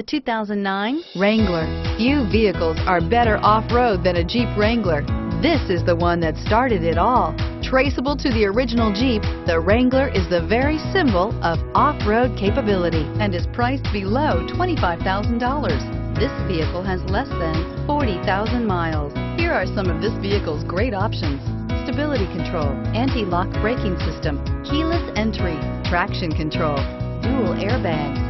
the 2009 Wrangler. Few vehicles are better off-road than a Jeep Wrangler. This is the one that started it all. Traceable to the original Jeep, the Wrangler is the very symbol of off-road capability and is priced below $25,000. This vehicle has less than 40,000 miles. Here are some of this vehicle's great options. Stability control, anti-lock braking system, keyless entry, traction control, dual airbags,